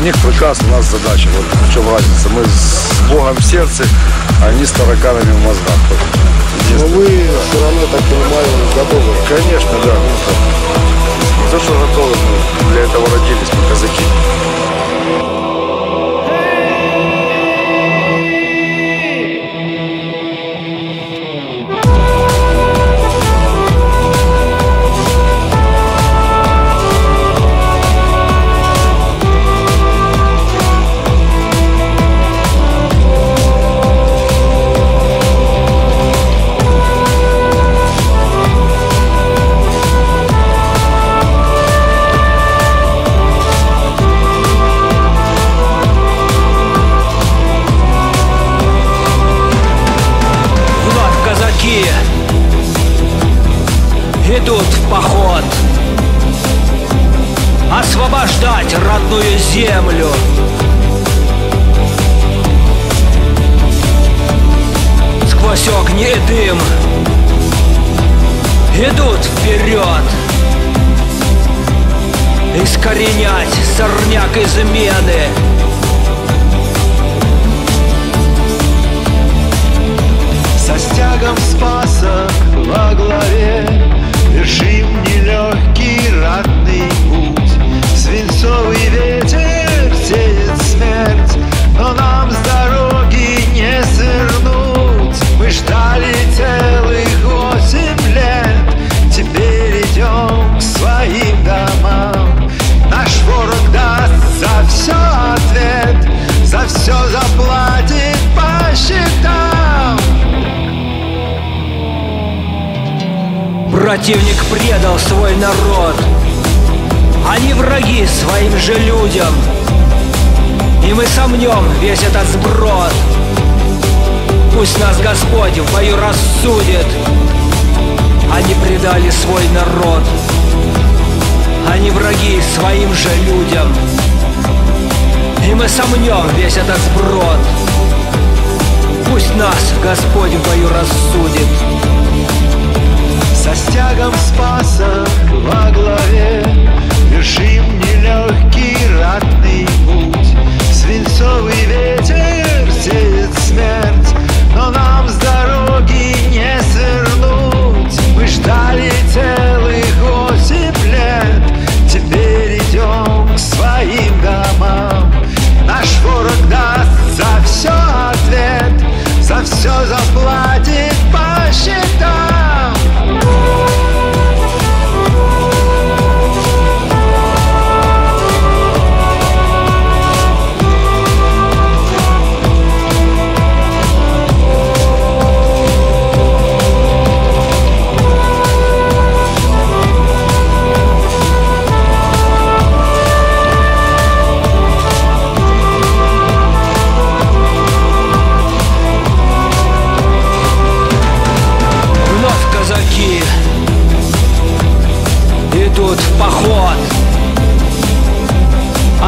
у них приказ, у нас задача. Вот в чем разница. Мы с Богом в сердце, а они с тараканами в мозгах. Но вы все равно, так понимаю, готовы. Конечно, да. Ну, то, что готовы, мы для этого родились, мы казаки. Идут в поход. Освобождать родную землю. Сквозь огни и дым Идут вперед. Искоренять сорняк измены. Со стягом спаса во главе все заплатит по счетам Противник предал свой народ. Они враги своим же людям. И мы сомнем весь этот сброд. Пусть нас Господь в бою рассудит. Они предали свой народ. Они враги своим же людям И мы сомнем весь этот сброд. Пусть нас Господь в бою рассудит. Со стягом спаса во главе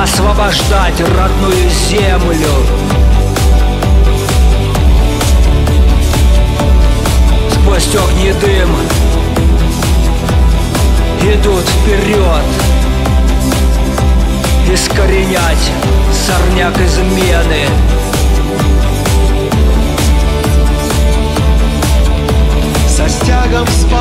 Освобождать родную землю. Сквозь огни дым Идут вперед. Искоренять сорняк измены. Со стягом спаса